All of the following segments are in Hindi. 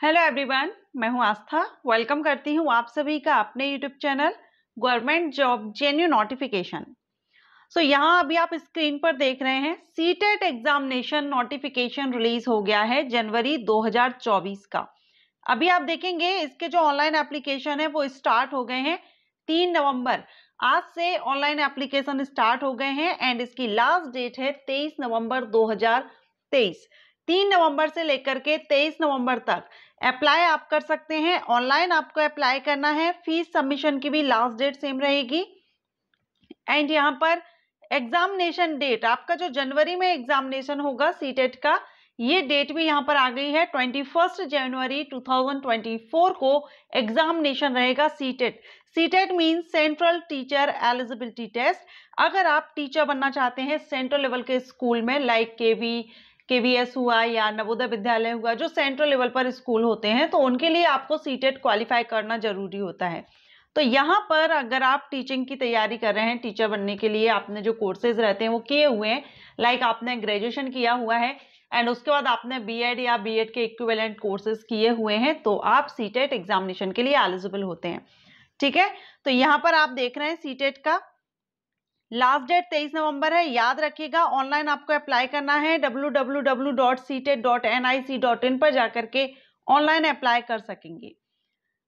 हेलो एवरीवन मैं हूँ आस्था। वेलकम करती हूँ आप सभी का अपने YouTube channel government job genuine notification so यहाँ अभी आप स्क्रीन पर देख रहे हैं सीटेट एग्जामिनेशन नोटिफिकेशन रिलीज़ हो गया है जनवरी 2024 का। अभी आप देखेंगे, इसके जो ऑनलाइन एप्लीकेशन है, वो स्टार्ट हो गए हैं तीन नवंबर आज से ऑनलाइन एप्लीकेशन स्टार्ट हो गए हैं एंड इसकी लास्ट डेट है तेईस नवंबर 2023 तीन नवंबर से लेकर के तेईस नवंबर तक। अप्लाई आप कर सकते हैं। ऑनलाइन आपको अप्लाई करना है। फ़ीस सबमिशन की भी लास्ट डेट सेम रहेगी। एंड यहाँ पर एग्जामिनेशन डेट, आपका जो जनवरी में एग्जामिनेशन होगा सीटेट का, ये डेट भी यहाँ पर आ गई है। ट्वेंटी फ़र्स्ट जनवरी 2024 को एग्जामिनेशन रहेगा CTET. CTET mean central teacher eligibility test. अगर आप टीचर बनना चाहते हैं सेंट्रल लेवल के स्कूल में, लाइक के वी के हुआ या नवोदय विद्यालय हुआ, जो सेंट्रल लेवल पर स्कूल होते हैं तो उनके लिए आपको सीटेट क्वालिफाई करना ज़रूरी होता है। तो यहाँ पर अगर आप टीचिंग की तैयारी कर रहे हैं टीचर बनने के लिए आपने जो कोर्सेज रहते हैं, वो किए हुए हैं लाइक आपने ग्रेजुएशन किया हुआ है एंड उसके बाद आपने बीएड या बीएड के इक्विवेलेंट कोर्सेज किए हुए हैं तो आप सीटेट एग्जामिनेशन के लिए एलिजिबल होते हैं। ठीक है? तो यहाँ पर आप देख रहे हैं सीटेट का लास्ट डेट तेईस नवंबर है, याद रखिएगा ऑनलाइन आपको अप्लाई करना है www.ctet.nic.in पर जाकर के ऑनलाइन अप्लाई कर सकेंगे।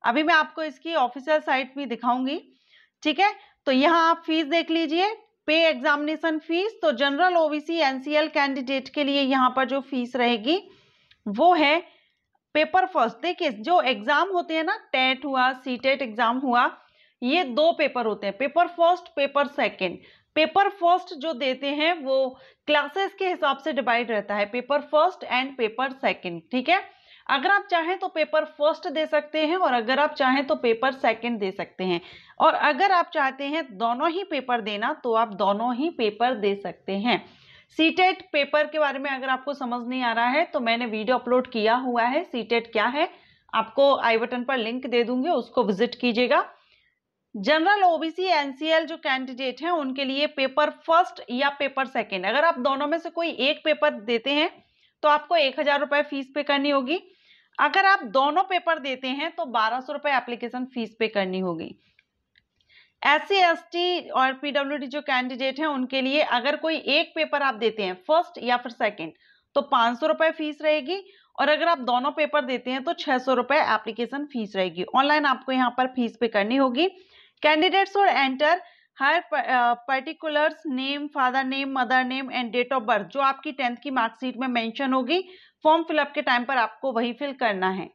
अभी मैं आपको इसकी ऑफिशियल साइट भी दिखाऊँगी, ठीक है? तो यहाँ आप फ़ीस देख लीजिए पे एग्जामिनेशन फ़ीस तो जनरल ओबीसी एनसीएल कैंडिडेट के लिए यहाँ पर जो फ़ीस रहेगी, वो है पेपर फ़र्स्ट देखिए, जो एग्ज़ाम होते हैं ना, टेट हुआ सीटेट एग्ज़ाम हुआ ये दो पेपर होते हैं, paper first, paper second. Paper first जो देते हैं, वो क्लासेस के हिसाब से डिवाइड रहता है, paper first and paper second, ठीक है? अगर आप चाहें तो पेपर फ़र्स्ट दे सकते हैं और अगर आप चाहें तो पेपर सेकंड दे सकते हैं। और अगर आप चाहते हैं दोनों ही पेपर देना तो आप दोनों ही पेपर दे सकते हैं। सीटेट पेपर के बारे में अगर आपको समझ नहीं आ रहा है तो मैंने वीडियो अपलोड किया हुआ है। सीटेट क्या है? आपको आई बटन पर लिंक दे दूँगी, उसको विज़िट कीजिएगा। जनरल ओबीसी एनसीएल जो कैंडिडेट हैं, उनके लिए पेपर फ़र्स्ट या पेपर सेकंड अगर आप दोनों में से कोई एक पेपर देते हैं तो आपको एक हज़ार रुपए फ़ीस पे करनी होगी। अगर आप दोनों पेपर देते हैं तो बारह सौ रुपए एप्लीकेशन फ़ीस पे करनी होगी। एस सी और पीडब्ल्यूडी जो कैंडिडेट हैं, उनके लिए अगर कोई एक पेपर आप देते हैं फ़र्स्ट या फिर सेकेंड तो पाँच सौ रुपए फ़ीस रहेगी। और अगर आप दोनों पेपर देते हैं तो छह सौ रुपए एप्लीकेशन फ़ीस रहेगी। ऑनलाइन आपको यहाँ पर फ़ीस पे करनी होगी। Candidates should enter her particulars name father name mother name and date of birth जो आपकी टेंथ की मार्कशीट में मेंशन होगी फॉर्म फिलअप के टाइम पर आपको वही फिल करना है।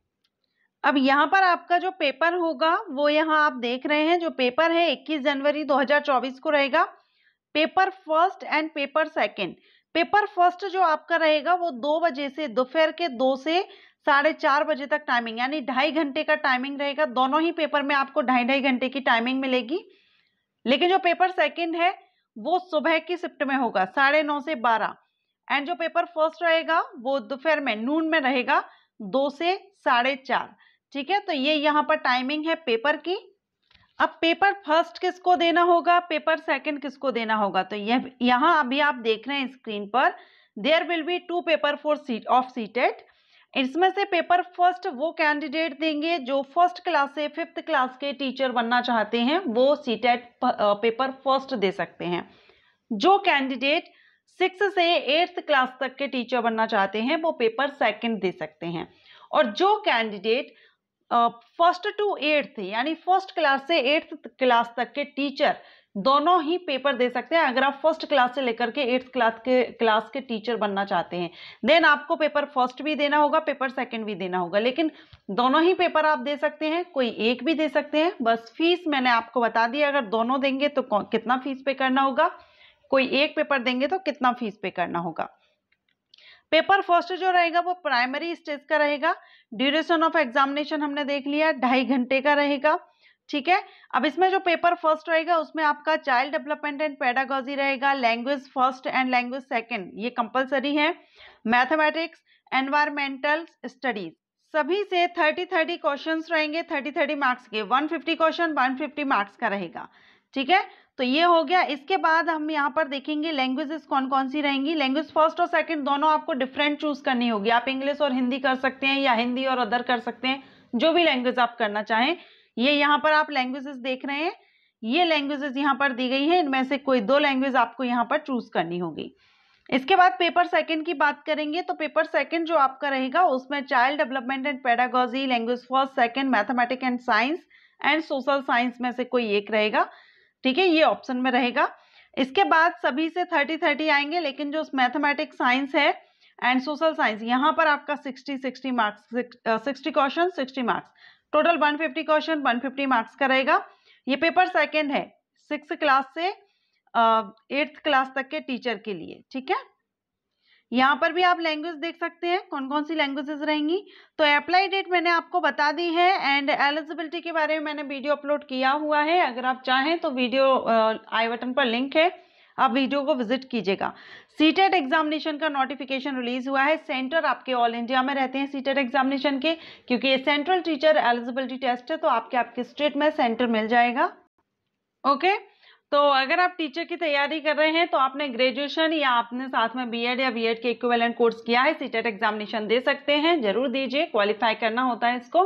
अब यहाँ पर आपका जो पेपर होगा, वो यहाँ आप देख रहे हैं, जो पेपर है 21 जनवरी 2024 को रहेगा। Paper first and paper second paper first जो आपका रहेगा, वो दो बजे से, दोपहर के दो से साढ़े चार बजे तक टाइमिंग यानी ढाई घंटे का टाइमिंग रहेगा। दोनों ही पेपर में आपको ढाई ढाई घंटे की टाइमिंग मिलेगी। लेकिन जो पेपर सेकंड है, वो सुबह की शिफ्ट में होगा, साढ़े नौ से बारह। एंड जो पेपर फ़र्स्ट रहेगा, वो दोपहर में नून में रहेगा, दो से साढ़े चार। ठीक है? तो ये यहाँ पर टाइमिंग है पेपर की। अब पेपर फ़र्स्ट किसको देना होगा? पेपर सेकंड किसको देना होगा? तो यह यहाँ अभी आप देख रहे हैं स्क्रीन पर। There will be two paper for seat of seated इसमें से पेपर फ़र्स्ट वो कैंडिडेट देंगे जो फ़र्स्ट क्लास से फिफ्थ क्लास के टीचर बनना चाहते हैं, वो सीटेट पेपर फ़र्स्ट दे सकते हैं। जो कैंडिडेट सिक्स से एट्थ क्लास तक के टीचर बनना चाहते हैं, वो पेपर सेकंड दे सकते हैं। और जो कैंडिडेट फ़र्स्ट टू एट्थ, यानी फ़र्स्ट क्लास से एट्थ क्लास तक के टीचर दोनों ही पेपर दे सकते हैं। अगर आप फ़र्स्ट क्लास से लेकर के एट्थ क्लास के क्लास के टीचर बनना चाहते हैं देन आपको पेपर फ़र्स्ट भी देना होगा पेपर सेकंड भी देना होगा। लेकिन दोनों ही पेपर आप दे सकते हैं, कोई एक भी दे सकते हैं। बस फ़ीस मैंने आपको बता दी, अगर दोनों देंगे तो कितना फ़ीस पे करना होगा? कोई एक पेपर देंगे तो कितना फ़ीस पे करना होगा? पेपर फ़र्स्ट जो रहेगा वो प्राइमरी स्टेज का रहेगा। ड्यूरेशन ऑफ़ एग्जामिनेशन हमने देख लिया, ढाई घंटे का रहेगा। ठीक है? अब इसमें जो पेपर फ़र्स्ट रहेगा, उसमें आपका चाइल्ड डेवलपमेंट एंड पेडागॉजी रहेगा language first and language second ये कंपलसरी है। मैथमेटिक्स एनवायरमेंटल स्टडीज़ सभी से थर्टी थर्टी क्वेश्चन रहेंगे थर्टी थर्टी मार्क्स के one fifty question one fifty marks का रहेगा, ठीक है? तो ये हो गया। इसके बाद हम यहाँ पर देखेंगे लैंग्वेजेस कौन कौन सी रहेंगी। लैंग्वेज फ़र्स्ट और सेकंड दोनों आपको डिफरेंट चूज़ करनी होगी। आप इंग्लिश और हिंदी कर सकते हैं या हिंदी और अदर कर सकते हैं, जो भी लैंग्वेज आप करना चाहें। ये यहाँ पर आप लैंग्वेजेस देख रहे हैं, ये लैंग्वेजेस यहाँ पर दी गई है, इनमें से कोई दो लैंग्वेज आपको यहाँ पर चूज़ करनी होगी। इसके बाद पेपर सेकंड की बात करेंगे तो पेपर सेकंड जो आपका रहेगा, उसमें child development and pedagogy language first second mathematic and science and social science में से कोई एक रहेगा। ठीक है, ये ऑप्शन में रहेगा। इसके बाद सभी से थर्टी थर्टी आएँगे, लेकिन जो मैथमेटिक्स साइंस है एंड सोशल साइंस यहाँ पर आपका sixty sixty marks sixty question sixty marks total one fifty question one fifty marks का रहेगा। ये पेपर सेकेंड है सिक्स क्लास से एट्थ क्लास तक के टीचर के लिए, ठीक है? यहाँ पर भी आप लैंग्वेज देख सकते हैं कौन कौन सी लैंग्वेजेस रहेंगी। तो अप्लाई डेट मैंने आपको बता दी है एंड एलिजिबिलिटी के बारे में मैंने वीडियो अपलोड किया हुआ है। अगर आप चाहें तो वीडियो आई बटन पर लिंक है, आप वीडियो को विज़िट कीजिएगा। सीटेट एग्जामिनेशन का नोटिफिकेशन रिलीज़ हुआ है। सेंटर आपके ऑल इंडिया में रहते हैं सीटेट एग्जामिनेशन के क्योंकि ये सेंट्रल टीचर एलिजिबिलिटी टेस्ट है तो आपके आपके स्टेट में सेंटर मिल जाएगा। ओके? तो अगर आप टीचर की तैयारी कर रहे हैं तो आपने ग्रेजुएशन या आपने साथ में बीएड या बीएड के इक्विवेलेंट कोर्स किया है सीटेट एग्जामिनेशन दे सकते हैं ज़रूर दीजिए क्वालिफाई करना होता है इसको।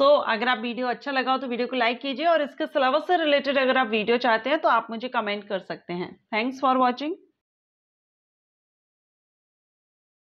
सो so, अगर आप वीडियो अच्छा लगा हो तो वीडियो को लाइक कीजिए और इसके सिलेबस से रिलेटेड अगर आप वीडियो चाहते हैं तो आप मुझे कमेंट कर सकते हैं। Thanks for watching